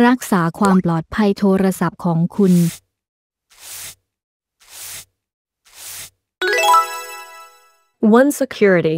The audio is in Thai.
รักษาความปลอดภัยโทรศัพท์ของคุณ One Security